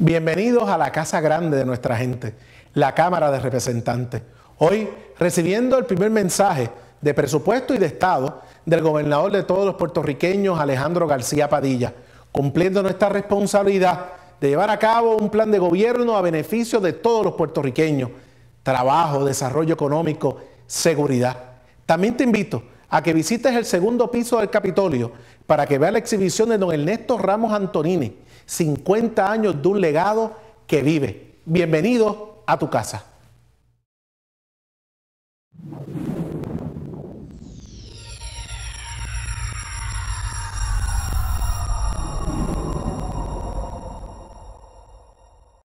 Bienvenidos a la casa grande de nuestra gente, la Cámara de Representantes. Hoy recibiendo el primer mensaje de presupuesto y de Estado del gobernador de todos los puertorriqueños, Alejandro García Padilla, cumpliendo nuestra responsabilidad de llevar a cabo un plan de gobierno a beneficio de todos los puertorriqueños, trabajo, desarrollo económico, seguridad. También te invito a que visites el segundo piso del Capitolio para que veas la exhibición de don Ernesto Ramos Antonini, 50 años de un legado que vive. Bienvenido a tu casa.